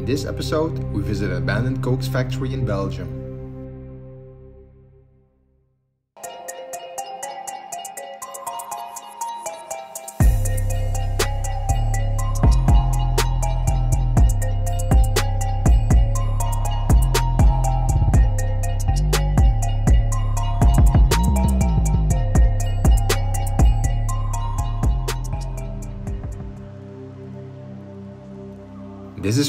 In this episode, we visit an abandoned Cokes factory in Belgium.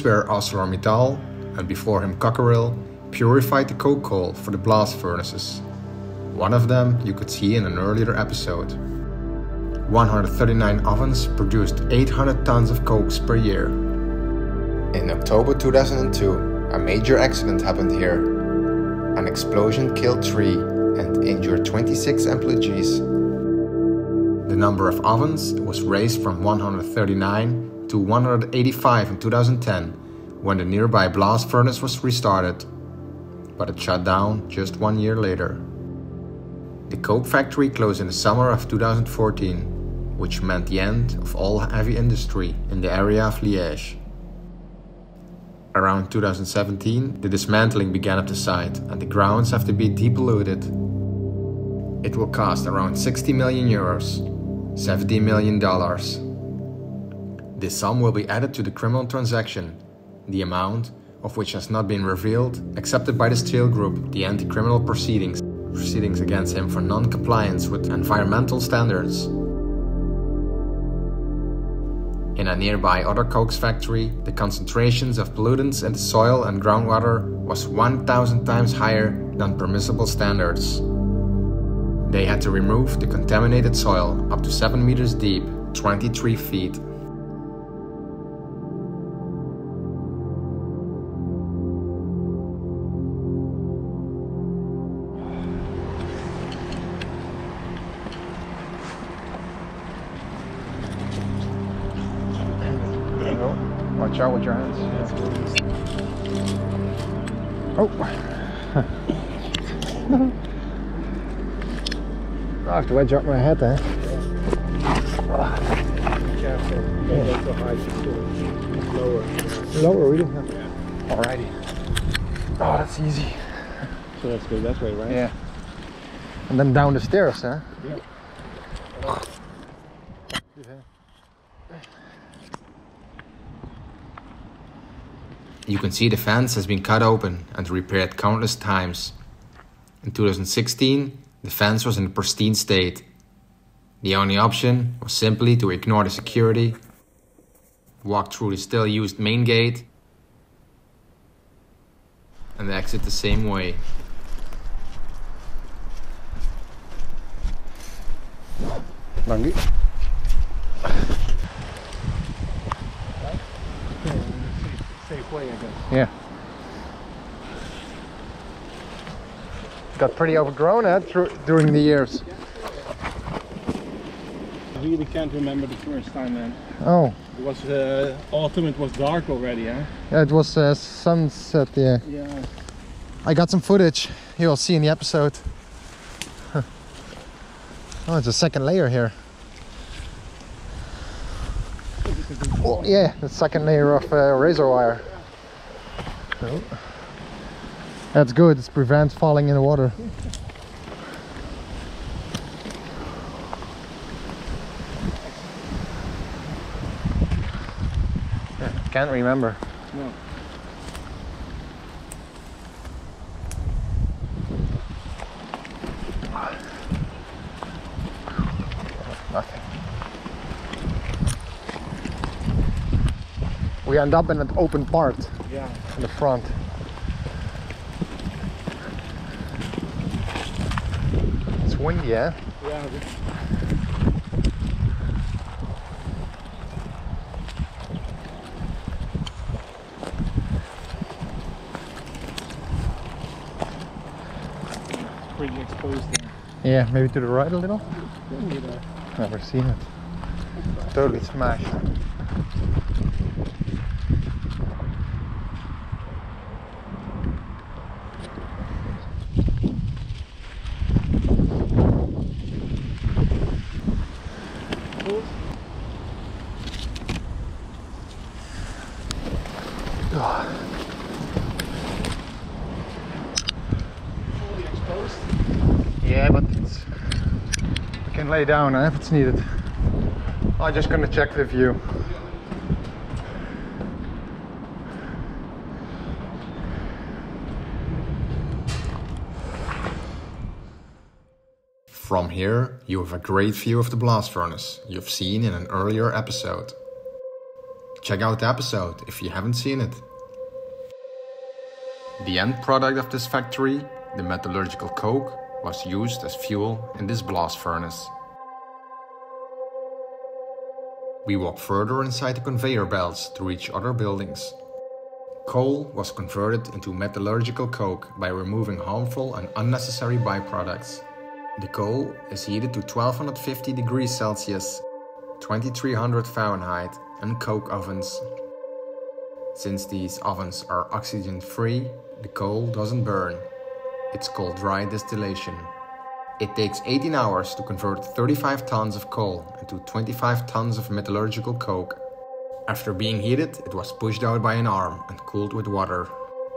Is where ArcelorMittal, and before him Cockerill, purified the coke coal for the blast furnaces. One of them you could see in an earlier episode. 139 ovens produced 800 tons of cokes per year. In October 2002, a major accident happened here. An explosion killed three and injured 26 employees. The number of ovens was raised from 139 to 185 in 2010 when the nearby blast furnace was restarted, but it shut down just one year later. The coke factory closed in the summer of 2014, which meant the end of all heavy industry in the area of Liège. Around 2017, the dismantling began at the site and the grounds have to be depolluted. It will cost around 60 million euros, 70 million dollars. This sum will be added to the criminal transaction, the amount of which has not been revealed, accepted by the Steel Group, the anti-criminal proceedings, proceedings against him for non-compliance with environmental standards. In a nearby other cokes factory, the concentrations of pollutants in the soil and groundwater was 1000 times higher than permissible standards. They had to remove the contaminated soil up to 7 meters deep, 23 feet. I have to wedge up my head there. Lower. Lower, really? Alrighty. Oh, that's easy. So let's go that way, right? Yeah. And then down the stairs, huh? Yeah. You can see the fence has been cut open and repaired countless times. In 2016, the fence was in a pristine state. The only option was simply to ignore the security, walk through the still used main gate, and exit the same way. Dank u. Safe way, I guess. Yeah. Got pretty overgrown eh, through, during the years. I really can't remember the first time, then. Oh, It was uh, autumn, it was dark already, huh? yeah, it was uh, sunset, yeah. Yeah. I got some footage you'll see in the episode. oh, it's a second layer here. Oh, yeah, the second layer of uh, razor wire. Oh. That's good, it prevents falling in the water. Yeah, Can't remember. No. Nothing. We end up in an open part Yeah. in the front. Yeah? Yeah. It's pretty exposed there. Yeah, maybe to the right a little. Yeah, you know. Never seen it. Totally smashed. Oh. Lay down eh, if it's needed. I'm just gonna check the view. From here, you have a great view of the blast furnace you've seen in an earlier episode. Check out the episode if you haven't seen it. The end product of this factory, the metallurgical coke, was used as fuel in this blast furnace. We walk further inside the conveyor belts to reach other buildings. Coal was converted into metallurgical coke by removing harmful and unnecessary byproducts. The coal is heated to 1250 degrees Celsius, 2300 Fahrenheit, and coke ovens. Since these ovens are oxygen free, the coal doesn't burn. It's called dry distillation. It takes 18 hours to convert 35 tons of coal into 25 tons of metallurgical coke. After being heated, it was pushed out by an arm and cooled with water.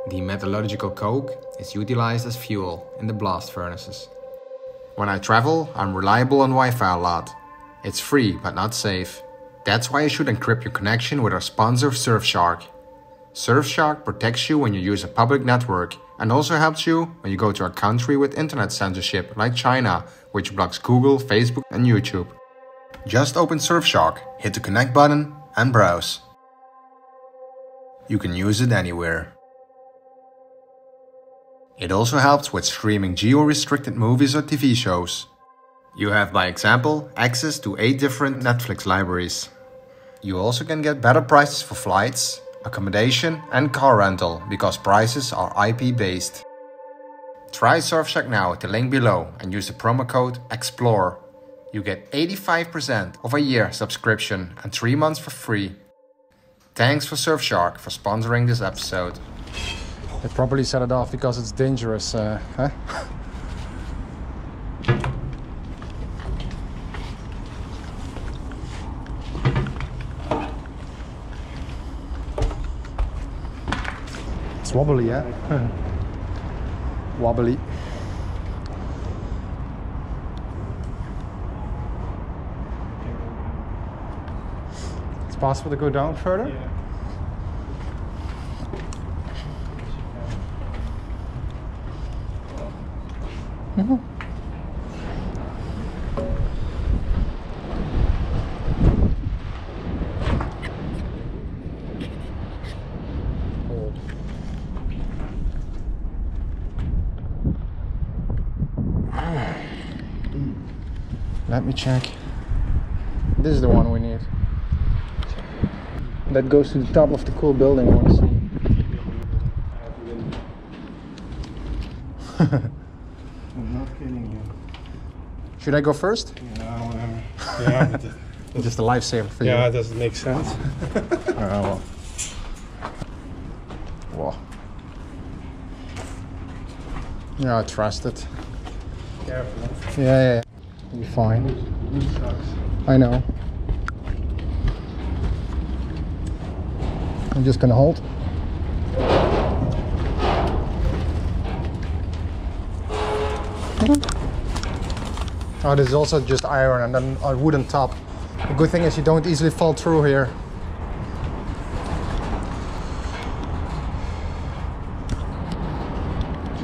The metallurgical coke is utilized as fuel in the blast furnaces. When I travel, I'm reliable on Wi Fi a lot. It's free but not safe. That's why you should encrypt your connection with our sponsor Surfshark. Surfshark protects you when you use a public network and also helps you when you go to a country with internet censorship like China, which blocks Google, Facebook, and YouTube. Just open Surfshark, hit the connect button, and browse. You can use it anywhere. It also helps with streaming geo-restricted movies or TV shows. You have, by example, access to 8 different Netflix libraries. You also can get better prices for flights, accommodation and car rental because prices are IP based. Try Surfshark now at the link below and use the promo code EXPLORE. You get 85% of a year subscription and 3 months for free. Thanks for Surfshark for sponsoring this episode. They probably set it off because it's dangerous, uh, huh? wobbly, yeah? wobbly. It's possible to go down further? Yeah. Mm-hmm. Let me check. This is the one we need. That goes to the top of the cool building, I want to see. I'm not kidding you. Should I go first? Yeah, whatever. Yeah, but Just a lifesaver for yeah, you. it doesn't make sense. Oh, well. Whoa. Yeah, I trust it. Careful. Yeah, yeah, yeah. You'll be fine. I know. I'm just gonna hold. Oh, this is also just iron and then a wooden top. The good thing is you don't easily fall through here.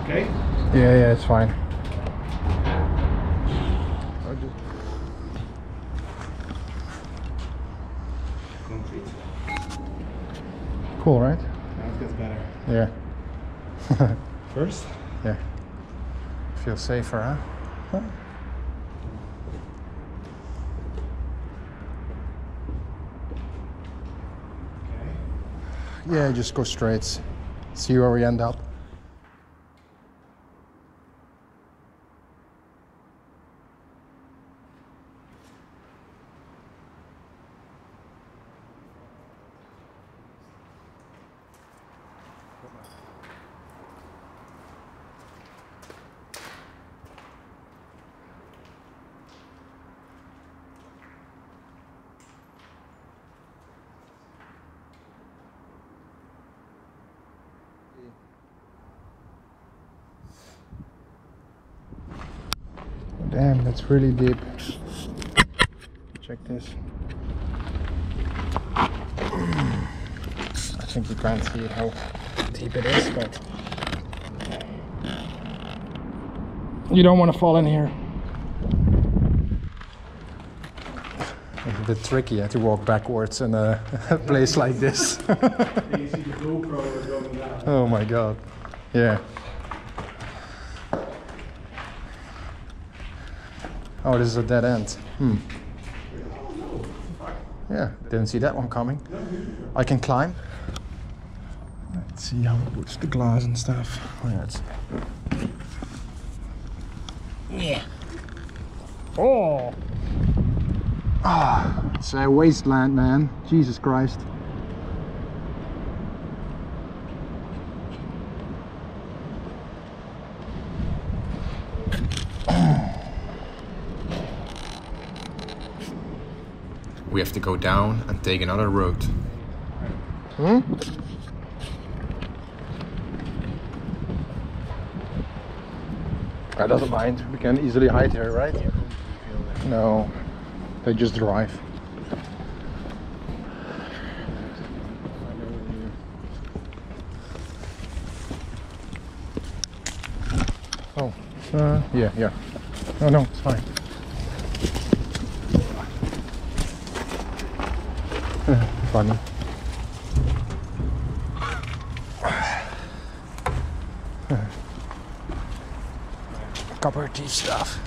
Okay. Yeah, yeah, it's fine. Cool, right? Now it gets better. Yeah. First, Yeah. Feel safer, huh? Huh? okay. Yeah, just go straight. See where we end up. Damn, that's really deep. Check this. I think you can't see how deep it is, but you don't want to fall in here. It's a bit tricky yeah, to walk backwards in a, a place like this. You can see the GoPro going down. oh my god. Yeah. Oh, this is a dead end. Hmm. Yeah, didn't see that one coming. I can climb. Let's see how it puts the glass and stuff. Oh, yeah, it's... Yeah. Oh. Ah, it's a wasteland, man. Jesus Christ. Have to go down and take another road. Hmm? I doesn't mind. We can easily hide here, right? No, they just drive. Oh, uh, yeah, yeah. No, no, it's fine. Uh, Funny. Copper tea stuff.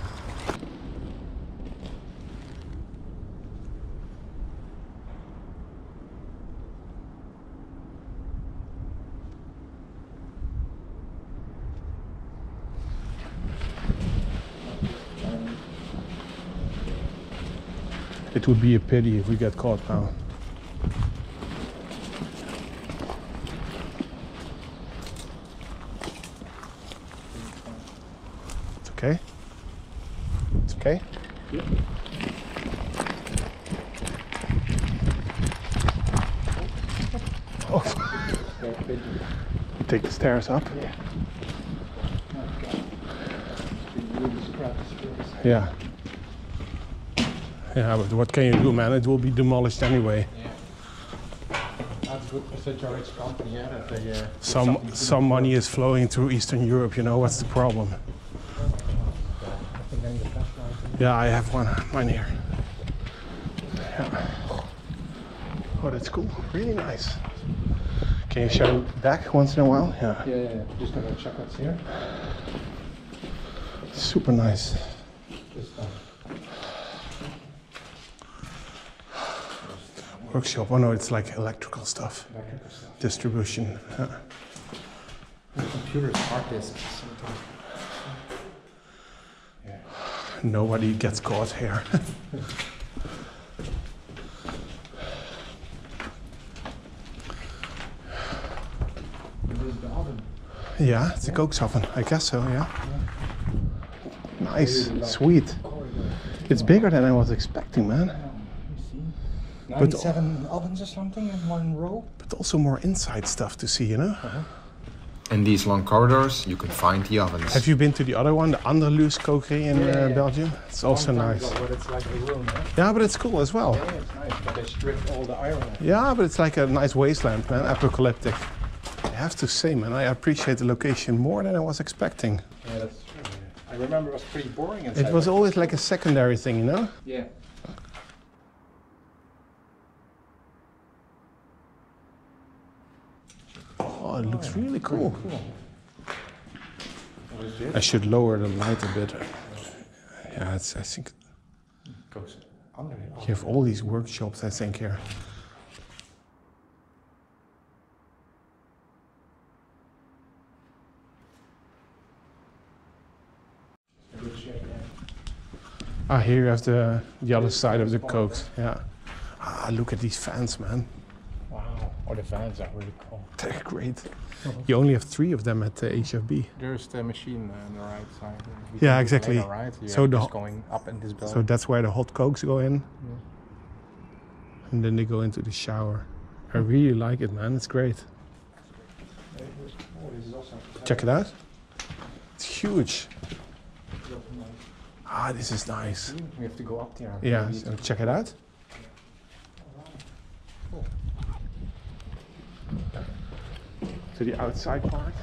It would be a pity if we get caught now. It's okay. Okay. You take the stairs up. Yeah. Yeah, but what can you do, man? It will be demolished anyway. That's good for such a rich company, yeah, that they uh, Some some money is flowing through Eastern Europe. You know what's the problem? Yeah, I have one. Mine here. Yeah. Oh, that's cool. Really nice. Can you show back once in a while? Yeah. Yeah, yeah, yeah. Just gonna check what's here. Super nice. Just, Workshop. Oh no, it's like electrical stuff. electrical stuff. Distribution. Yeah. Computers, hard disks, sometimes. Yeah. Nobody gets caught here. This is the oven. yeah, it's a oven. I guess so, yeah. Nice. Sweet. It's bigger than I was expecting, man. But- 97 ovens or something in one row. But also more inside stuff to see, you know? Uh-huh. In these long corridors, you can find the ovens. Have you been to the other one, the Anderlues Cokerie in Yeah, yeah, uh, yeah. Belgium? It's also Long time nice. ago, but it's like a room, yeah? Yeah, but it's cool as well. Yeah, it's nice, but they stripped all the iron. Yeah, but it's like a nice wasteland, man. Apocalyptic. I have to say, man, I appreciate the location more than I was expecting. Yeah, that's true. I remember it was pretty boring inside. It was but- always like a secondary thing, you know? Yeah. Oh, it looks really cool. I should lower the light a bit. Yeah, it's, I think Goes under you have all these workshops, I think, here. Ah, here you have the, the other side of the cokes. Yeah. Ah, look at these fans, man. Wow. Oh, the fans are really cool. They're great. You only have three of them at the HFB. There's the machine on the right side. uh, Yeah, exactly. later, right? So the just going up in this building. So that's where the hot cokes go in. And then they go into the shower. I really like it, man. It's great. This is also. Check it out. It's huge. Ah, this is nice. We have to go up there. Yeah, so check it out. The outside part.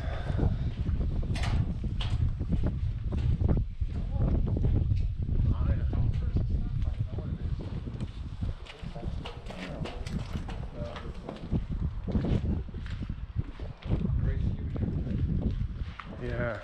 Yeah.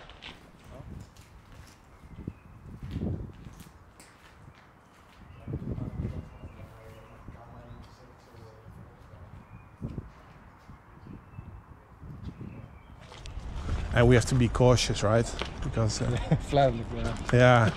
And we have to be cautious, right? Because uh, Flatly, yeah. yeah.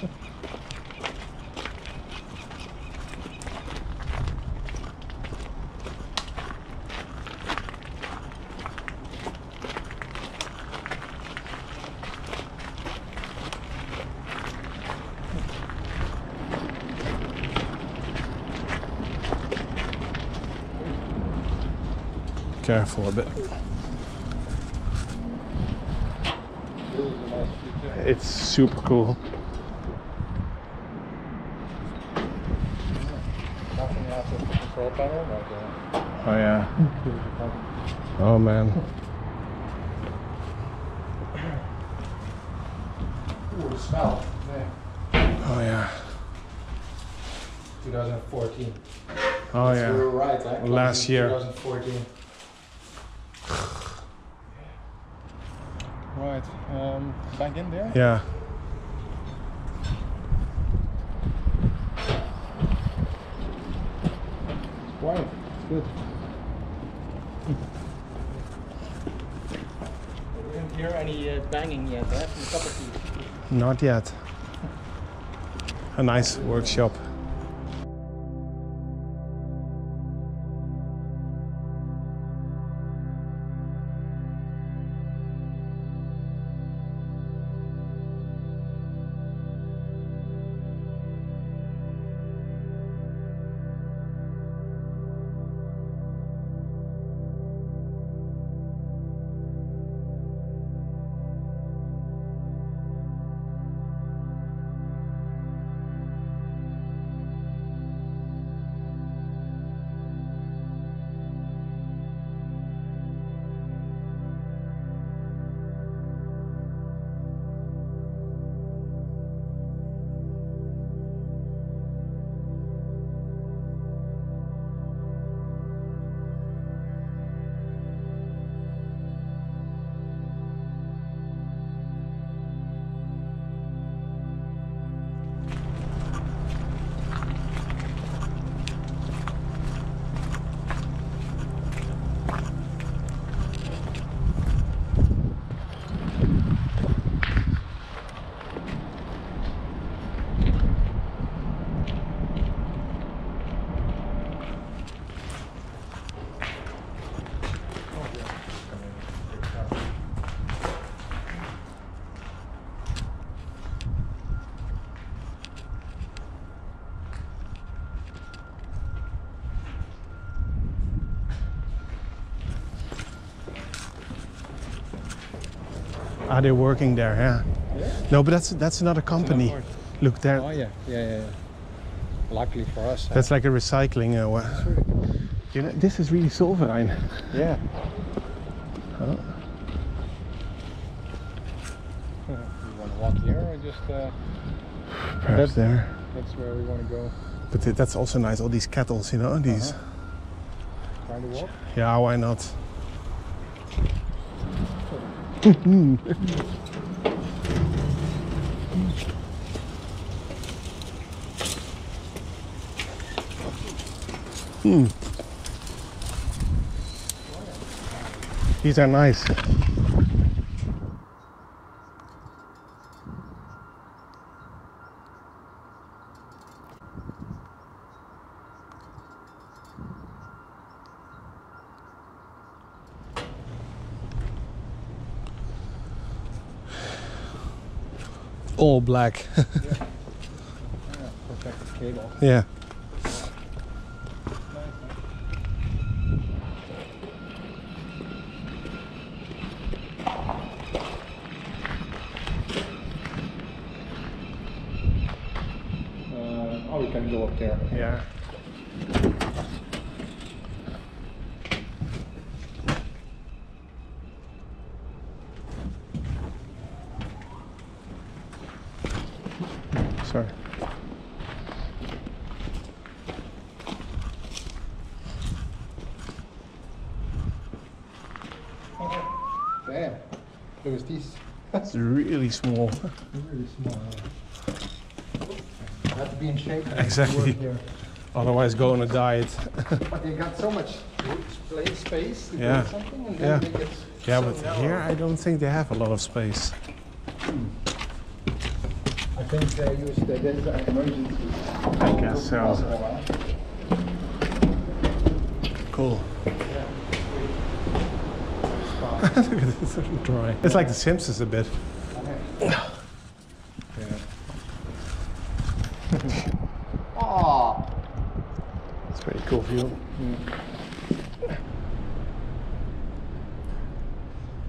Careful a bit. It's super cool. Nothing else with the control panel, but uh, Oh yeah. Oh man. Ooh, the smell. Yeah. Oh yeah. 2014. Oh We yeah. were right, eh? Last year. 2014. Right, um, back in there. Yeah. Quiet, it's good. We didn't hear any uh, banging yet, eh, from the couple of Not yet. A nice workshop. Are they working there? Yeah. No, but that's that's another company. Look there. Oh yeah, yeah, yeah. yeah. Luckily for us. That's like a recycling. Uh, you know, this is really Zollverein. yeah. Oh. you want to walk here or just? Uh, Perhaps That- there. that's where we want to go. But th- that's also nice. All these kettles, you know, these. Trying to walk. Yeah, why not? Hmm. These are nice. All black. Yeah, protective cable. yeah. Uh, oh, we can go up there. Yeah. Sorry. Damn. Look at these. It's really small. Really small. Have to be in shape. Exactly. Otherwise, go on a diet. But they got so much space to Yeah. something, and Yeah. they get Yeah, so but narrow. here I don't think they have a lot of space. Think they use the this an emergency. I guess so. Cool. Look at this. It's like The Simpsons a bit. Oh, It's pretty cool view.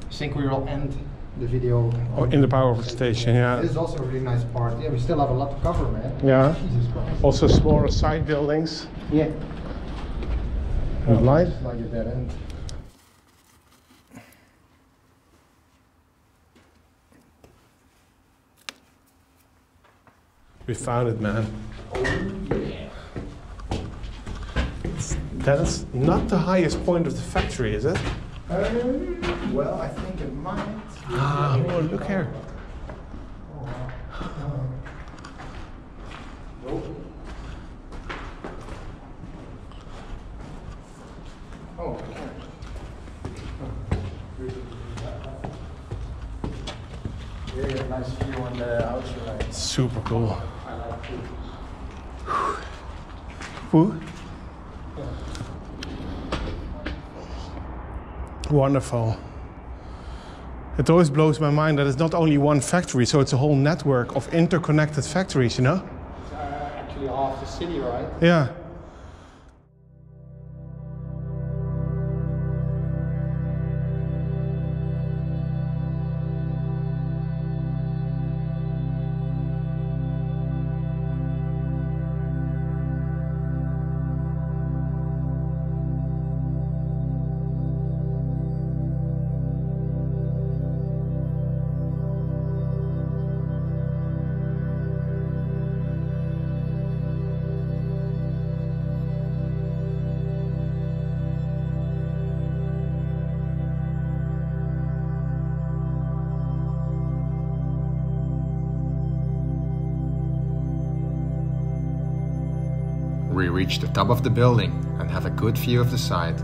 I think we will end the video. Oh, in the power station, yeah. This is also a really nice part. Yeah, we still have a lot to cover, man. Yeah. Jesus Christ. Also smaller side buildings. Yeah. And light. Just like a dead end. We found it, man. That's not the highest point of the factory, is it? Um, well, I think it might. Ah, oh, look here. Oh, yeah. Yeah, nice view on the outside. Super cool. Woo. Wonderful. It always blows my mind that it's not only one factory, so it's a whole network of interconnected factories, you know? It's uh, actually half the city, right? Yeah. Reach the top of the building and have a good view of the site.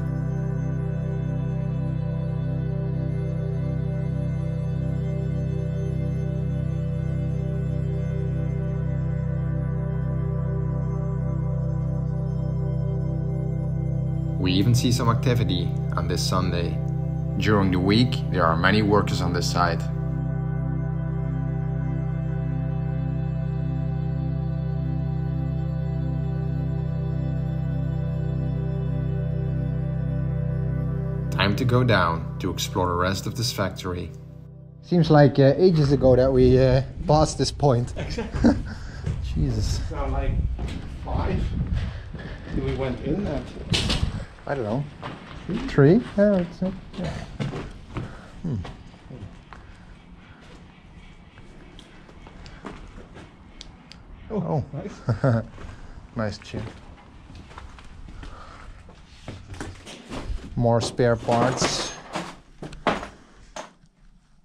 We even see some activity on this Sunday. During the week, there are many workers on this site. Go down to explore the rest of this factory. Seems like uh, ages ago that we uh, passed this point. Exactly. Jesus. Now like five. We went in at I don't know. Three? Yeah, it's, uh, yeah. Hmm. Oh, nice. nice chin. More spare parts.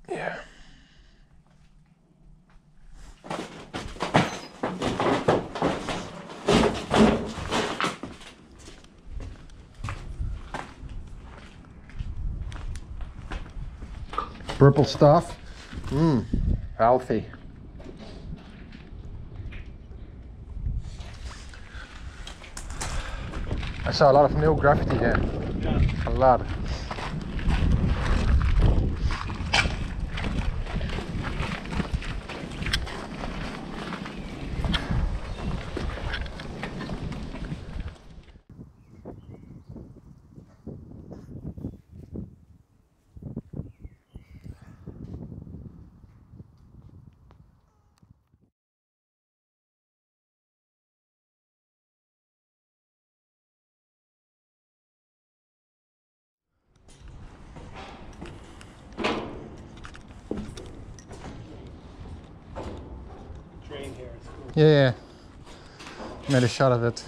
Yeah. Purple stuff. Mmm, healthy. I saw a lot of new graffiti here. A lot. Yeah, yeah. Made a shot of it.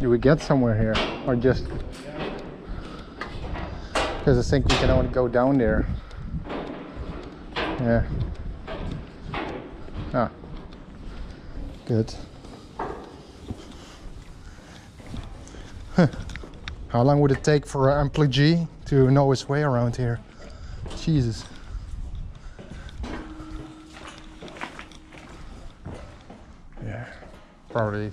Do we get somewhere here or just because I think we can only go down there. Yeah. Ah. Good. How long would it take for an ampli to know his way around here? Jesus. Yeah. Probably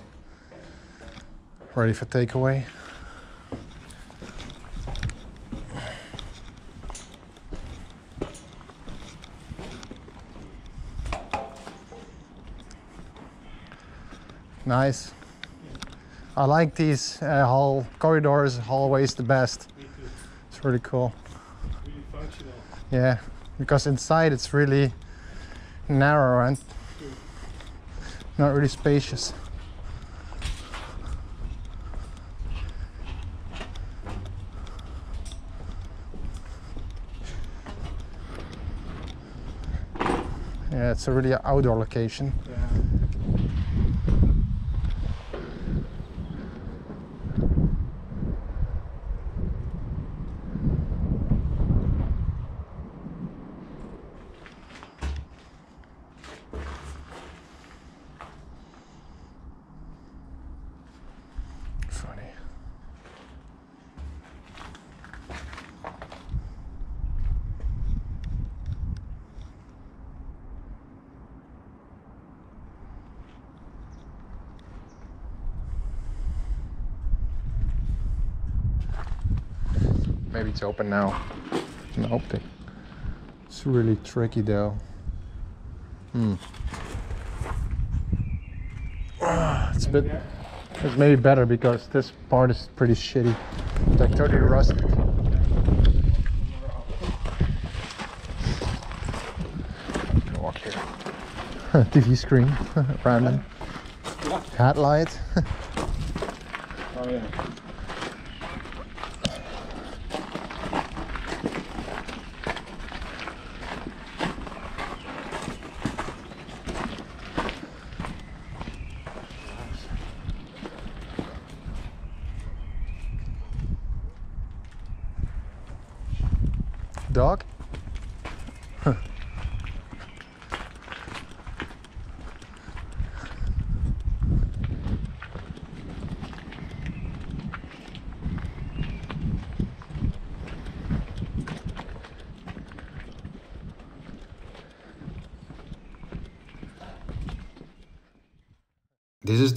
ready for takeaway. Nice. I like these uh, hall corridors, hallways the best. Me too. It's really cool. Really functional. Yeah, because inside it's really narrow and not really spacious. Yeah, it's a really outdoor location. Yeah. Funny. Maybe it's open now. Nope. It's really tricky though. Hmm. Ah, It's a bit. It's maybe better because this part is pretty shitty. It's Like totally rusted. Walk here. TV screen, random. Hat light. Oh yeah.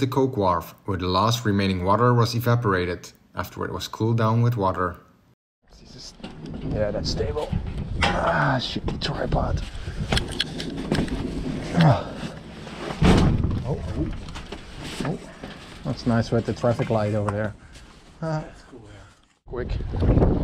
Coke wharf, where the last remaining water was evaporated after it was cooled down with water. Jesus. Yeah, that's stable. Ah, shitty tripod. Ah. Oh. Oh. That's nice with the traffic light over there. Ah. That's cool. Yeah. Quick.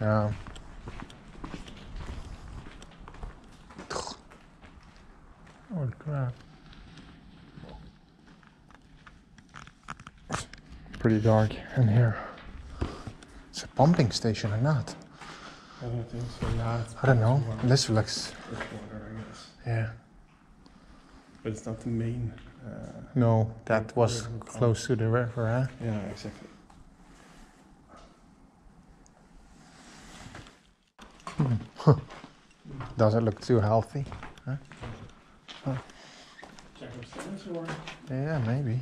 Yeah. Holy crap. Pretty dark in here. It's a pumping station or not? I don't think so. Yeah. I don't know. water. This looks. Water, I guess. Yeah. But it's not the main. Uh, No, that was close to the river, huh? yeah, exactly. Doesn't look too healthy. Upstairs or. Yeah, maybe.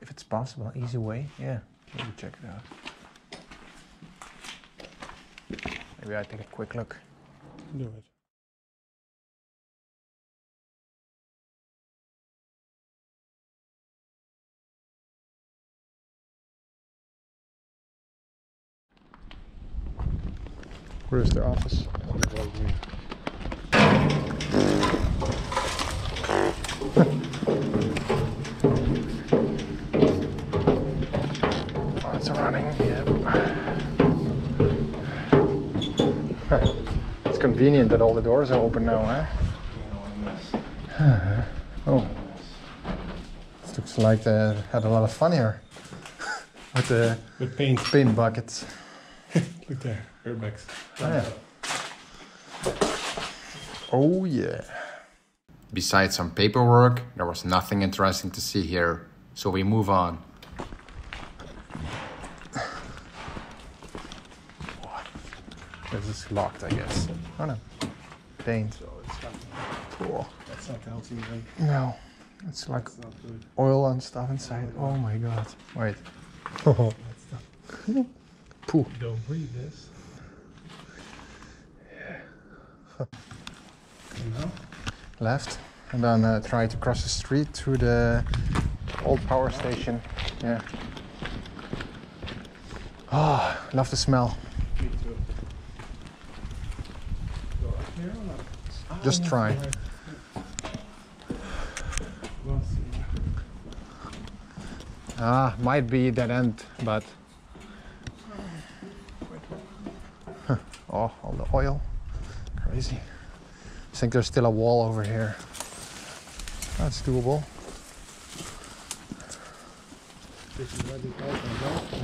If it's possible, easy way. Yeah, maybe check it out. Maybe I take a quick look. Do it. Where's the office? Oh, it's running. Yep. it's convenient that all the doors are open now, huh? oh. This looks like they had a lot of fun here. With the With paint. paint buckets. Look there. Airbags. Oh, yeah. Oh yeah. Besides some paperwork, there was nothing interesting to see here, so we move on. This is locked, I guess. Oh no. Paint. So it's not, Cool. that's not healthy, right? No. It's like It's not good. oil and stuff inside. Oh my god. Wait. That's Pooh. don't breathe this. And now? Left. And then uh, try to cross the street to the old power station. Yeah. Oh, love the smell. Me too. Go up here or not? Ah, Just yeah, try. We'll see. Ah, might be dead end, but. Huh. Oh, all the oil. Crazy. I think there's still a wall over here. That's doable.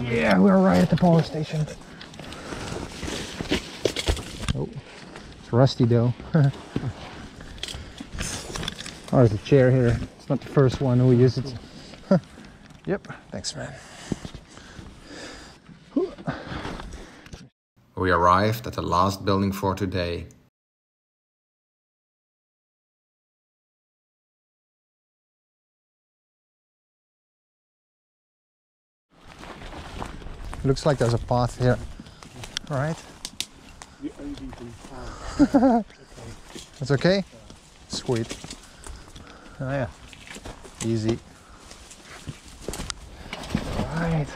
Yeah, we're right at the power station. Oh, it's rusty though. oh, there's a chair here. It's not the first one who uses it. yep, thanks, man. We arrived at the last building for today. Looks like there's a path here. All right, that's okay. Sweet. Oh yeah, easy. All right.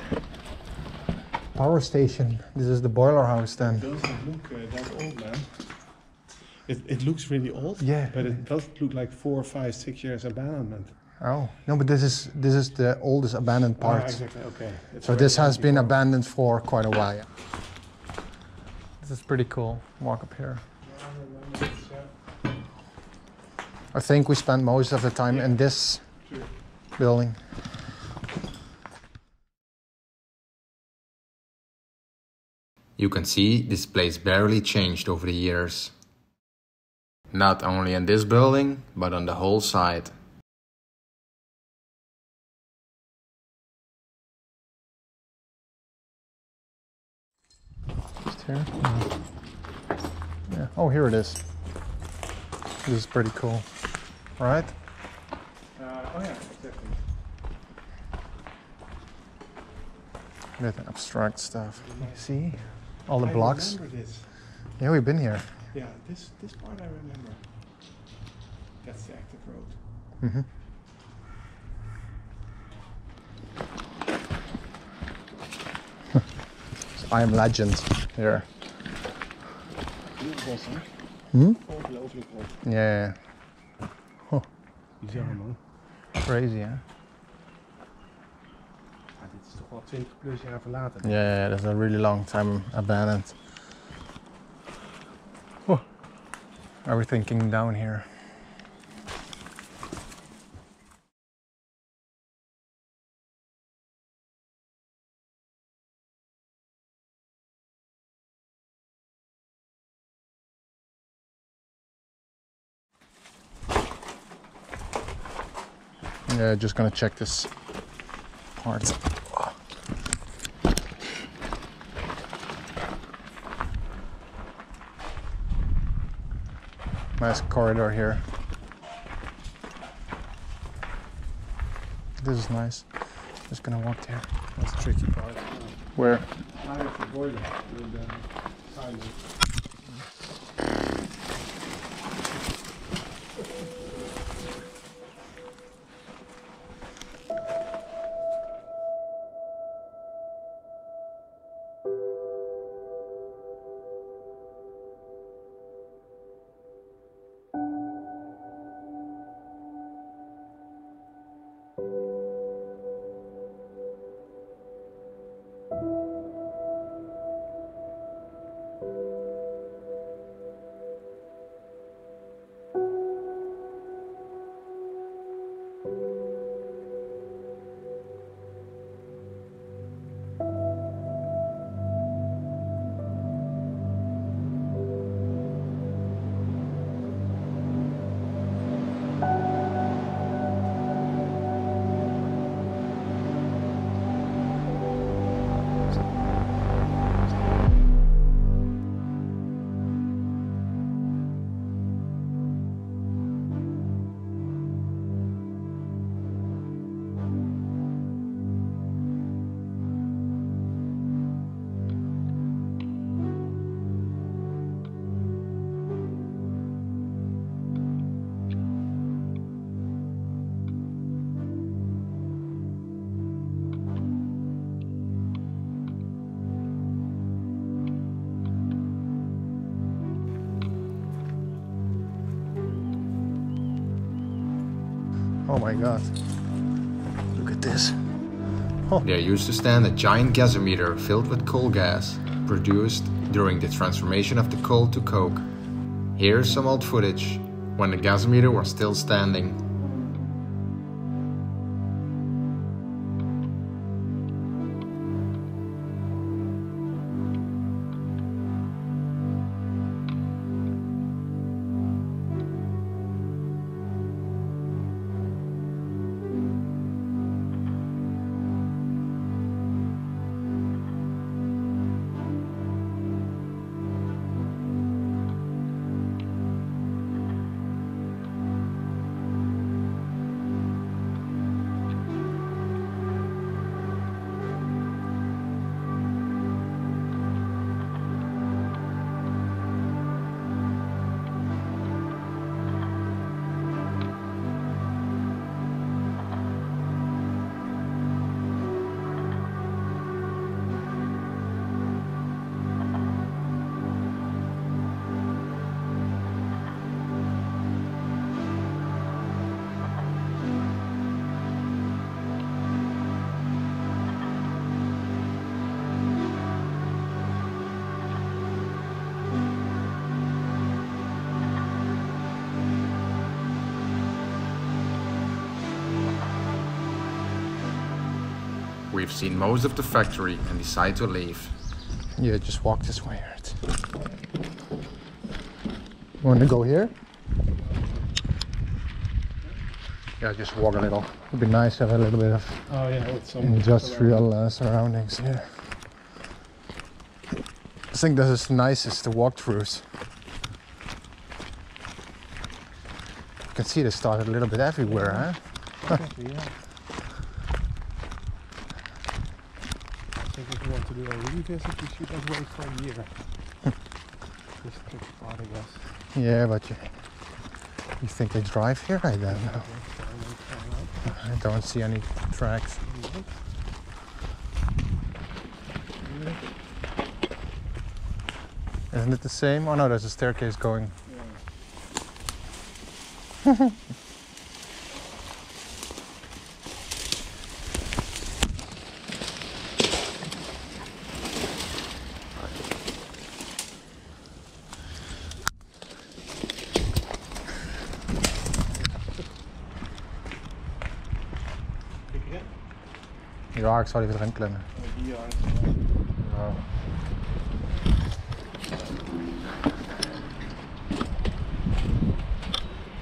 Power station. This is the boiler house then. doesn't look uh, that old, man. It, it looks really old, Yeah. but it does look like four, five, six years abandonment. Oh no, but this is this is the oldest abandoned Ah, part. exactly. Okay. It's So this has been abandoned for quite a while. This is pretty cool. Walk up here. I think we spent most of the time in this building. You can see this place barely changed over the years. Not only in this building, but on the whole site. Here. Yeah. Oh, here it is. This is pretty cool. Right? Uh, oh yeah, exactly. With abstract stuff. You see? All the I blocks. this. Yeah, we've been here. Yeah, this this part I remember. That's the active road. hmm I am legend here. Heel bos, hè? Hm? Ongelooflijk bos. Yeah, Bizar, man. crazy, huh? Ja, is 20 plus jaar verlaten. Yeah, that's a really long time abandoned. Oh, everything came down here. Yeah, just gonna check this part. Nice corridor here. This is nice. Just gonna walk there. That's the tricky part. Where? My god. Look at this. Oh. There used to stand a giant gasometer filled with coal gas, produced during the transformation of the coal to coke. Here's some old footage when the gasometer was still standing. We've seen most of the factory and decide to leave. Yeah, just walk this way. Art. You want to go here? Yeah, just walk a little. It'd be nice to have a little bit of Oh yeah, with some industrial uh, surroundings here. I think this is nicest to walk throughs. You can see they started a little bit everywhere, huh? yeah. I think if you want to do a revisit, you should have wait for a year. this part, I guess. Yeah, but you, you think they drive here? I don't know. I don't see any tracks. Isn't it the same? Oh no, there's a staircase going. Ja, ik zal even erin klimmen. Ja.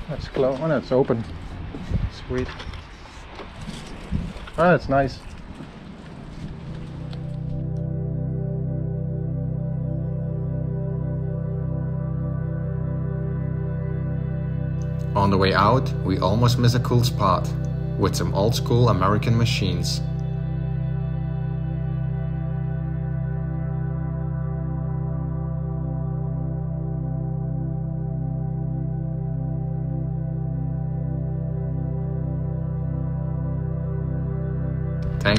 That's closed. Oh, no, it's open. Sweet. Ah, oh, that's nice. On the way out, we almost miss a cool spot with some old school American machines.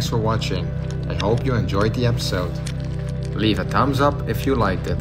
For watching. I hope you enjoyed the episode. Leave a thumbs up if you liked it.